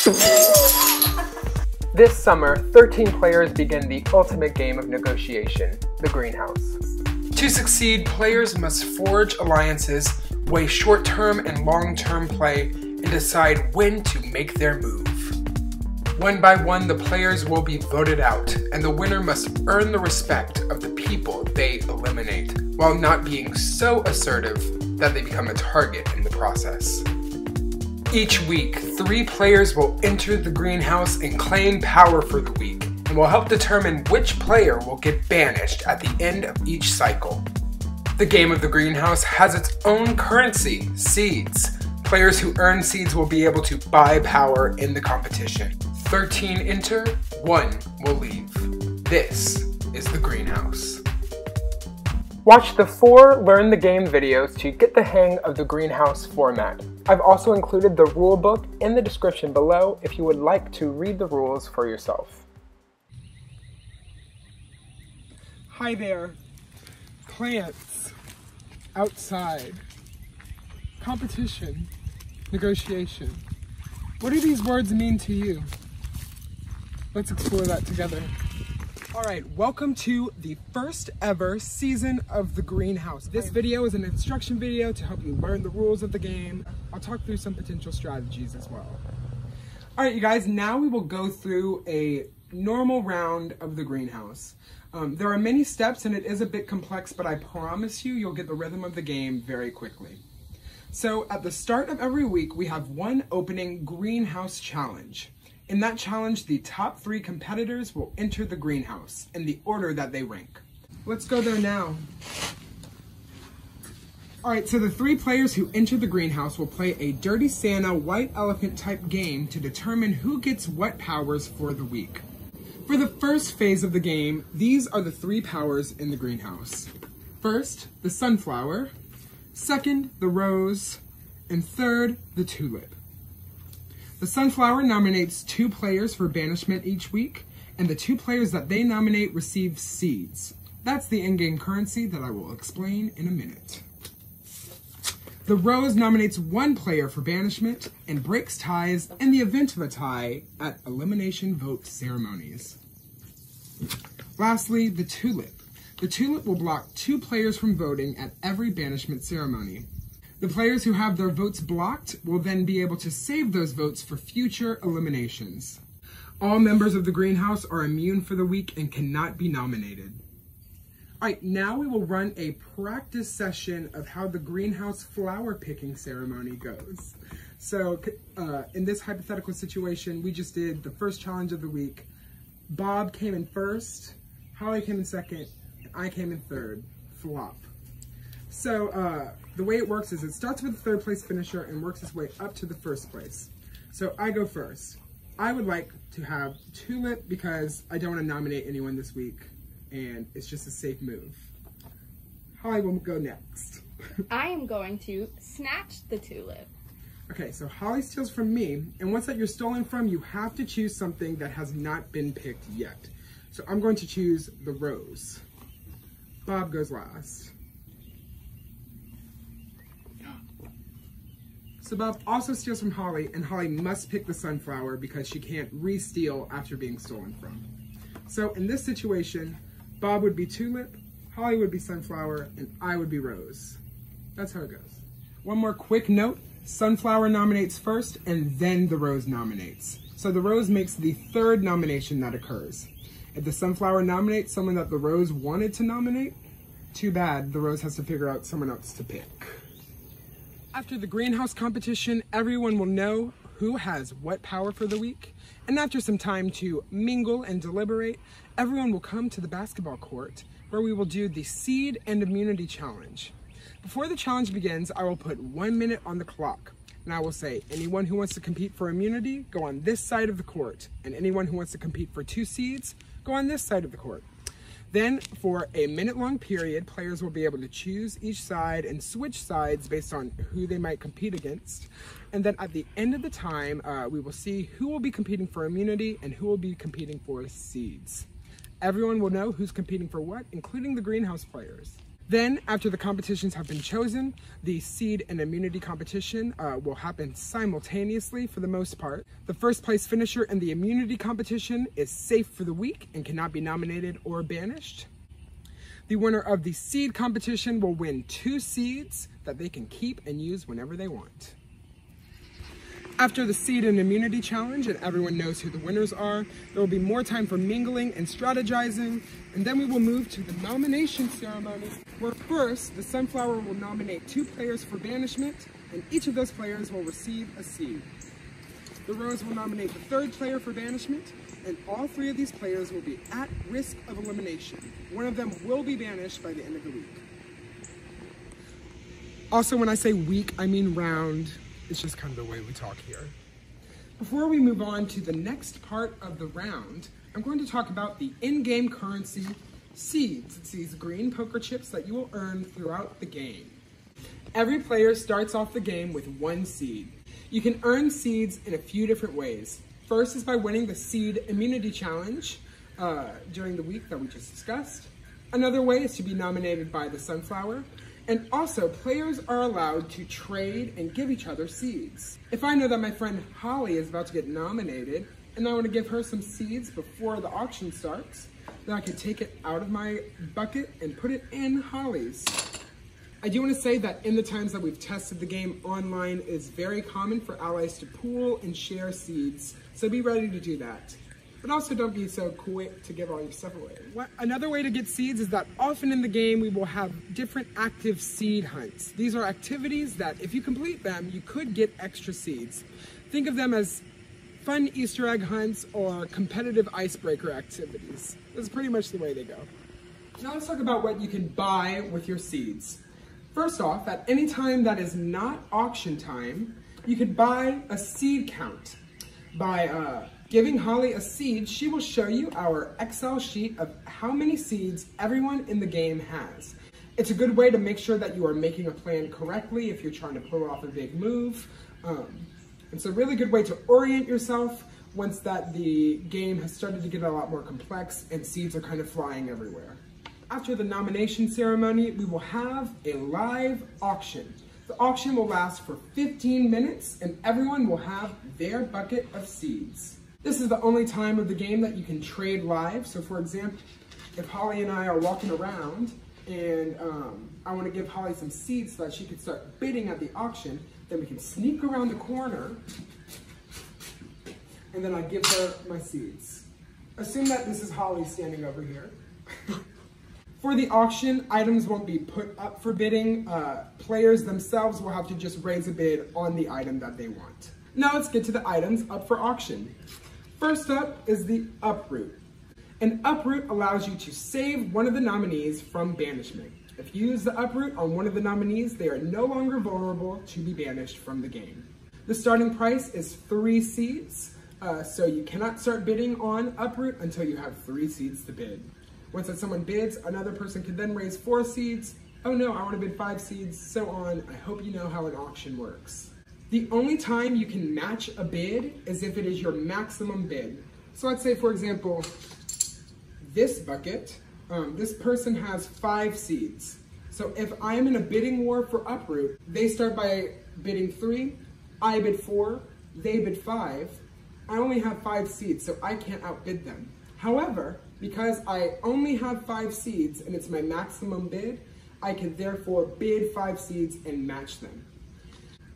This summer, 13 players begin the ultimate game of negotiation, the greenhouse. To succeed, players must forge alliances, weigh short-term and long-term play, and decide when to make their move. One by one, the players will be voted out, and the winner must earn the respect of the people they eliminate, while not being so assertive that they become a target in the process. Each week, three players will enter the greenhouse and claim power for the week, and will help determine which player will get banished at the end of each cycle. The game of the greenhouse has its own currency, seeds. Players who earn seeds will be able to buy power in the competition. 13 enter, 1 will leave. This is the greenhouse. Watch the four Learn the Game videos to get the hang of the greenhouse format. I've also included the rule book in the description below if you would like to read the rules for yourself. Hi there. Plants. Outside. Competition. Negotiation. What do these words mean to you? Let's explore that together. All right, welcome to the first ever season of The Greenhouse. This video is an instruction video to help you learn the rules of the game. I'll talk through some potential strategies as well. All right, you guys, now we will go through a normal round of The Greenhouse. Um, there are many steps and it is a bit complex, but I promise you, you'll get the rhythm of the game very quickly. So at the start of every week, we have one opening Greenhouse challenge. In that challenge, the top three competitors will enter the greenhouse in the order that they rank. Let's go there now. All right, so the three players who enter the greenhouse will play a Dirty Santa White Elephant type game to determine who gets what powers for the week. For the first phase of the game, these are the three powers in the greenhouse. First, the sunflower. Second, the rose. And third, the tulip. The Sunflower nominates two players for banishment each week, and the two players that they nominate receive seeds. That's the in-game currency that I will explain in a minute. The Rose nominates one player for banishment and breaks ties in the event of a tie at elimination vote ceremonies. Lastly, the Tulip. The Tulip will block two players from voting at every banishment ceremony. The players who have their votes blocked will then be able to save those votes for future eliminations. All members of the greenhouse are immune for the week and cannot be nominated. All right, now we will run a practice session of how the greenhouse flower picking ceremony goes. So uh, in this hypothetical situation, we just did the first challenge of the week. Bob came in first, Holly came in second, and I came in third, flop. So uh, the way it works is it starts with the third place finisher and works its way up to the first place. So I go first. I would like to have Tulip because I don't want to nominate anyone this week and it's just a safe move. Holly will go next. I am going to snatch the tulip. Okay, so Holly steals from me, and once that you're stolen from, you have to choose something that has not been picked yet. So I'm going to choose the rose. Bob goes last. So Bob also steals from Holly, and Holly must pick the sunflower because she can't re-steal after being stolen from. So in this situation, Bob would be tulip, Holly would be sunflower, and I would be rose. That's how it goes. One more quick note, sunflower nominates first, and then the rose nominates. So the rose makes the third nomination that occurs. If the sunflower nominates someone that the rose wanted to nominate, too bad, the rose has to figure out someone else to pick. After the greenhouse competition, everyone will know who has what power for the week. And after some time to mingle and deliberate, everyone will come to the basketball court where we will do the seed and immunity challenge. Before the challenge begins, I will put one minute on the clock. And I will say, anyone who wants to compete for immunity, go on this side of the court. And anyone who wants to compete for two seeds, go on this side of the court. Then for a minute long period, players will be able to choose each side and switch sides based on who they might compete against. And then at the end of the time, uh, we will see who will be competing for immunity and who will be competing for seeds. Everyone will know who's competing for what, including the greenhouse players. Then, after the competitions have been chosen, the seed and immunity competition uh, will happen simultaneously for the most part. The first place finisher in the immunity competition is safe for the week and cannot be nominated or banished. The winner of the seed competition will win two seeds that they can keep and use whenever they want. After the seed and immunity challenge and everyone knows who the winners are, there will be more time for mingling and strategizing, and then we will move to the nomination ceremony, where first the Sunflower will nominate two players for banishment, and each of those players will receive a seed. The Rose will nominate the third player for banishment, and all three of these players will be at risk of elimination. One of them will be banished by the end of the week. Also, when I say week, I mean round. It's just kind of the way we talk here. Before we move on to the next part of the round, I'm going to talk about the in-game currency seeds. It's these green poker chips that you will earn throughout the game. Every player starts off the game with one seed. You can earn seeds in a few different ways. First is by winning the Seed Immunity Challenge uh, during the week that we just discussed. Another way is to be nominated by the Sunflower. And also, players are allowed to trade and give each other seeds. If I know that my friend Holly is about to get nominated, and I want to give her some seeds before the auction starts, then I can take it out of my bucket and put it in Holly's. I do want to say that in the times that we've tested the game online, it's very common for allies to pool and share seeds, so be ready to do that. But also don't be so quick to give all your stuff away. What, another way to get seeds is that often in the game we will have different active seed hunts. These are activities that if you complete them, you could get extra seeds. Think of them as fun Easter egg hunts or competitive icebreaker activities. That's pretty much the way they go. Now let's talk about what you can buy with your seeds. First off, at any time that is not auction time, you could buy a seed count by uh, Giving Holly a seed, she will show you our Excel sheet of how many seeds everyone in the game has. It's a good way to make sure that you are making a plan correctly if you're trying to pull off a big move. Um, it's a really good way to orient yourself once that the game has started to get a lot more complex and seeds are kind of flying everywhere. After the nomination ceremony, we will have a live auction. The auction will last for 15 minutes and everyone will have their bucket of seeds. This is the only time of the game that you can trade live. So for example, if Holly and I are walking around and um, I want to give Holly some seeds so that she can start bidding at the auction, then we can sneak around the corner and then I give her my seeds. Assume that this is Holly standing over here. for the auction, items won't be put up for bidding. Uh, players themselves will have to just raise a bid on the item that they want. Now let's get to the items up for auction. First up is the uproot. An uproot allows you to save one of the nominees from banishment. If you use the uproot on one of the nominees, they are no longer vulnerable to be banished from the game. The starting price is three seeds, uh, so you cannot start bidding on uproot until you have three seeds to bid. Once that someone bids, another person can then raise four seeds. Oh no, I want to bid five seeds, so on. I hope you know how an auction works. The only time you can match a bid is if it is your maximum bid. So let's say, for example, this bucket, um, this person has five seeds. So if I'm in a bidding war for uproot, they start by bidding three, I bid four, they bid five. I only have five seeds, so I can't outbid them. However, because I only have five seeds and it's my maximum bid, I can therefore bid five seeds and match them.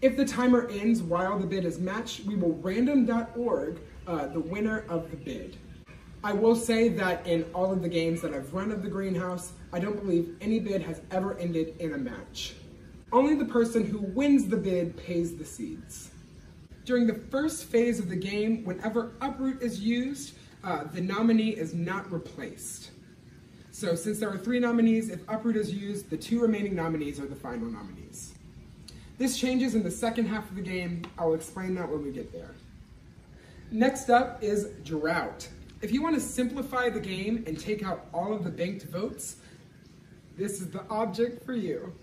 If the timer ends while the bid is matched, we will random.org uh, the winner of the bid. I will say that in all of the games that I've run of the greenhouse, I don't believe any bid has ever ended in a match. Only the person who wins the bid pays the seeds. During the first phase of the game, whenever uproot is used, uh, the nominee is not replaced. So since there are three nominees, if uproot is used, the two remaining nominees are the final nominees. This changes in the second half of the game. I'll explain that when we get there. Next up is drought. If you want to simplify the game and take out all of the banked votes, this is the object for you.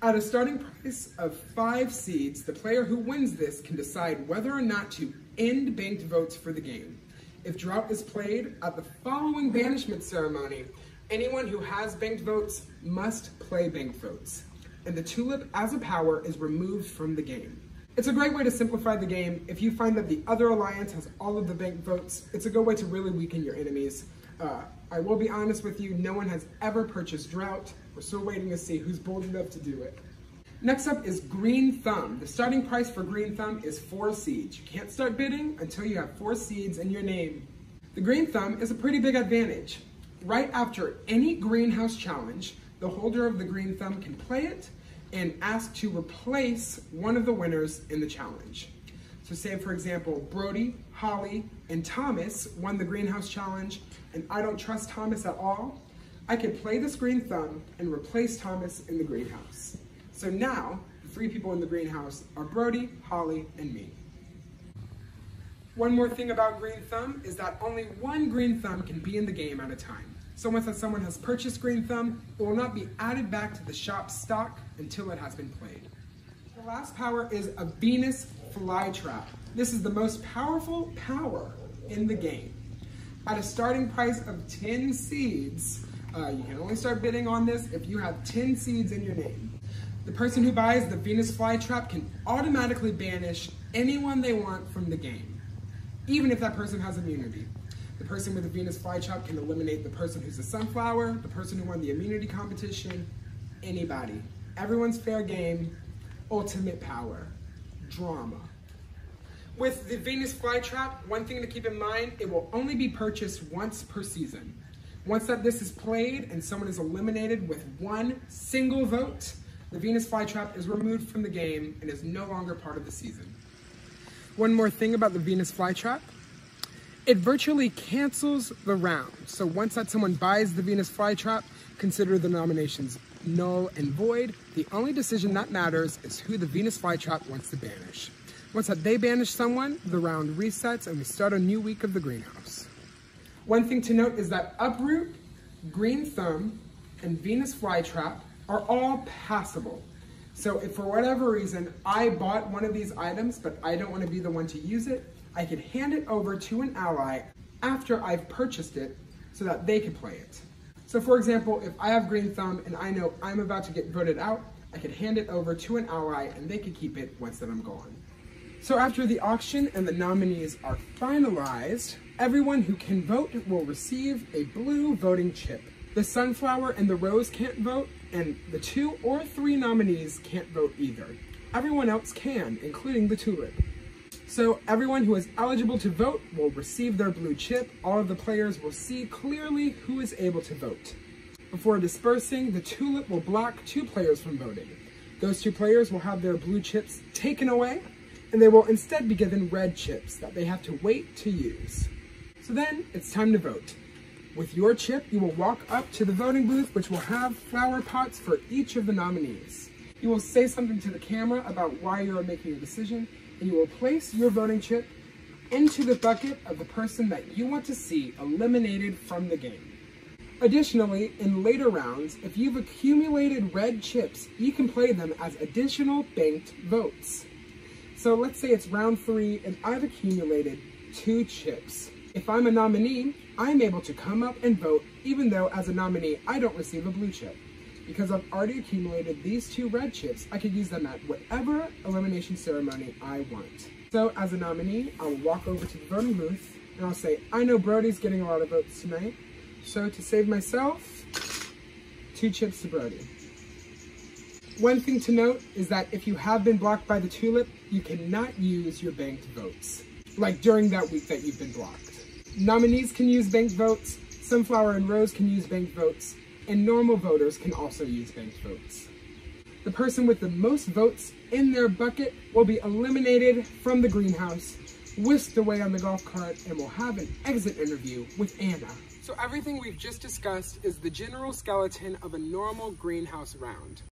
At a starting price of five seeds, the player who wins this can decide whether or not to end banked votes for the game. If drought is played at the following banishment ceremony, Anyone who has banked votes must play banked votes, and the tulip as a power is removed from the game. It's a great way to simplify the game. If you find that the other alliance has all of the bank votes, it's a good way to really weaken your enemies. Uh, I will be honest with you, no one has ever purchased Drought. We're still waiting to see who's bold enough to do it. Next up is Green Thumb. The starting price for Green Thumb is four seeds. You can't start bidding until you have four seeds in your name. The Green Thumb is a pretty big advantage. Right after any greenhouse challenge, the holder of the Green Thumb can play it and ask to replace one of the winners in the challenge. So say for example, Brody, Holly, and Thomas won the greenhouse challenge and I don't trust Thomas at all, I could play this green thumb and replace Thomas in the greenhouse. So now, the three people in the greenhouse are Brody, Holly, and me. One more thing about green thumb is that only one green thumb can be in the game at a time. So once someone has purchased green thumb, it will not be added back to the shop stock until it has been played. The last power is a Venus flytrap. This is the most powerful power in the game. At a starting price of 10 seeds, uh, you can only start bidding on this if you have 10 seeds in your name. The person who buys the Venus flytrap can automatically banish anyone they want from the game, even if that person has immunity. The person with the Venus flytrap can eliminate the person who's a sunflower, the person who won the immunity competition, anybody. Everyone's fair game, ultimate power, drama. With the Venus flytrap, one thing to keep in mind, it will only be purchased once per season. Once that this is played and someone is eliminated with one single vote, the Venus flytrap is removed from the game and is no longer part of the season. One more thing about the Venus flytrap, it virtually cancels the round. So once that someone buys the Venus flytrap, consider the nominations null and void. The only decision that matters is who the Venus flytrap wants to banish. Once that they banish someone, the round resets and we start a new week of the greenhouse. One thing to note is that Uproot, Green Thumb, and Venus Flytrap are all passable. So if for whatever reason I bought one of these items, but I don't want to be the one to use it, I could hand it over to an ally after I've purchased it so that they could play it. So for example, if I have Green Thumb and I know I'm about to get voted out, I could hand it over to an ally and they could keep it once that I'm gone. So after the auction and the nominees are finalized, everyone who can vote will receive a blue voting chip. The sunflower and the rose can't vote, and the two or three nominees can't vote either. Everyone else can, including the tulip. So everyone who is eligible to vote will receive their blue chip. All of the players will see clearly who is able to vote. Before dispersing, the tulip will block two players from voting. Those two players will have their blue chips taken away, and they will instead be given red chips that they have to wait to use. So then it's time to vote. With your chip, you will walk up to the voting booth, which will have flower pots for each of the nominees. You will say something to the camera about why you are making a decision, and you will place your voting chip into the bucket of the person that you want to see eliminated from the game. Additionally, in later rounds, if you've accumulated red chips, you can play them as additional banked votes. So let's say it's round three and I've accumulated two chips. If I'm a nominee, I'm able to come up and vote even though as a nominee, I don't receive a blue chip. Because I've already accumulated these two red chips, I could use them at whatever elimination ceremony I want. So as a nominee, I'll walk over to the voting booth and I'll say, I know Brody's getting a lot of votes tonight. So to save myself, two chips to Brody. One thing to note is that if you have been blocked by the tulip, you cannot use your banked votes, like during that week that you've been blocked. Nominees can use banked votes, Sunflower and Rose can use banked votes, and normal voters can also use banked votes. The person with the most votes in their bucket will be eliminated from the greenhouse, whisked away on the golf cart, and will have an exit interview with Anna. So everything we've just discussed is the general skeleton of a normal greenhouse round.